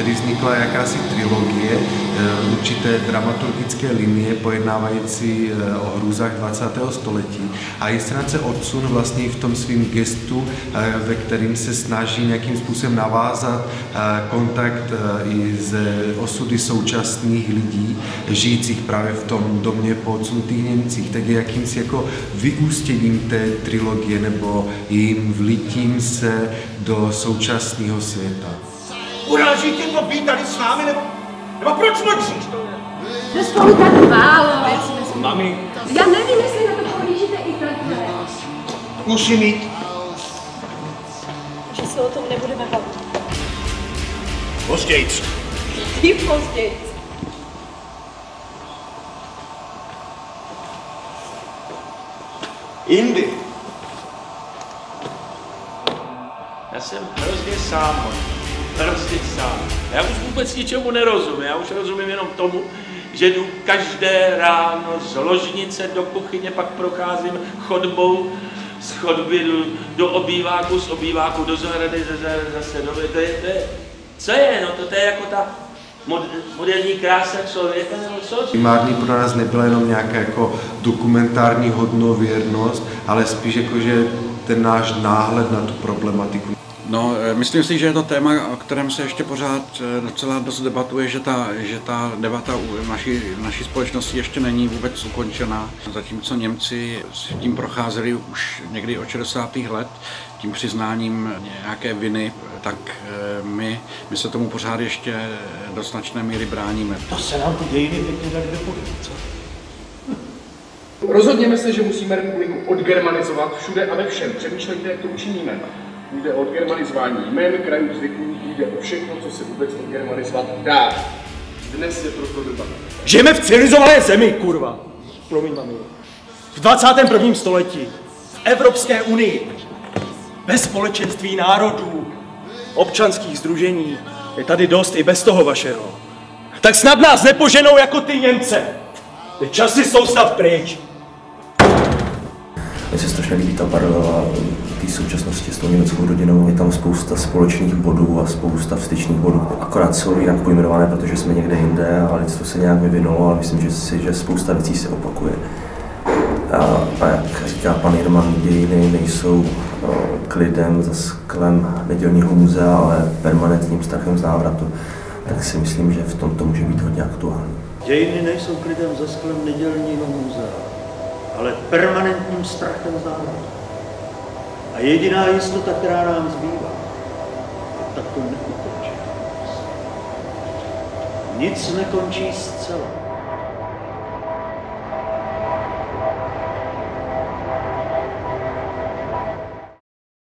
tedy vznikla jakási trilogie, eh, určité dramaturgické linie pojednávající eh, o hrůzách 20. století a Jistrance odsun vlastně v tom svým gestu, ve kterým se snaží nějakým způsobem navázat kontakt i ze osudy současných lidí, žijících právě v tom domě po odsunutých Němcích, tak je jakýmsi jako vyústěním té trilogie nebo jejím vlitím se do současného světa. Uráží tě to být tady s námi, nebo, nebo proč mlčíš? To spolu tak málo. Mami. Já nevím, jestli na to pohlížíte i takhle. Musím mít. Že se o tom nebudeme bavit. Pozdějc. Ty později. Indy. Já jsem hrozně sám, hrozně sám. Já už vůbec ničemu nerozumím, já už rozumím jenom tomu, že jdu každé ráno z ložnice do kuchyně, pak procházím chodbou, z chodby do, do obýváku, z obýváku do zahrady, zase, zase do... To je, to je, co je? No to, to je jako ta moderní krása člověka, nebo co? Primární pro nás nebyla jenom nějaká jako dokumentární hodnověrnost, ale spíš jako, že ten náš náhled na tu problematiku. No, eh, myslím si, že je to téma, o kterém se ještě pořád eh, docela dost debatuje, že ta, že ta debata u naší, naší společnosti ještě není vůbec ukončená. Zatímco Němci s tím procházeli už někdy od 60. let, tím přiznáním nějaké viny, tak eh, my, my se tomu pořád ještě do značné míry bráníme. To se nám ty dějiny pěkně? Rozhodněme se, že musíme republiku odgermanizovat všude a ve všem. Přemýšlejte, jak to učiníme. Jde o odgermanizování jmén, krajů, zvyků, jde o všechno, co se vůbec odgermanizovat dá. Dnes je proto doba. Žijeme v civilizované zemi, kurva. Promiň, mami. V 21. století. V Evropské unii. Ve společenství národů. Občanských združení. Je tady dost i bez toho vašeho. Tak snad nás nepoženou jako ty Němce. Ty časy jsou snad pryč. Mně se strašně líbí ta paralela současnosti s tou německou rodinou. Je tam spousta společných bodů a spousta vstyčných bodů. Akorát jsou jinak pojmenované, protože jsme někde jinde a lidstvo se nějak vyvinulo, ale myslím že si, že spousta věcí se opakuje. A, a jak říká pan Jirman, dějiny nejsou klidem za sklem nedělního muzea, ale permanentním strachem z návratu. Tak si myslím, že v tom to může být hodně aktuální. Dějiny nejsou klidem za sklem nedělního muzea, ale permanentním strachem z návratu. A jediná jistota, která nám zbývá, je to neukončenost. Nic nekončí zcela.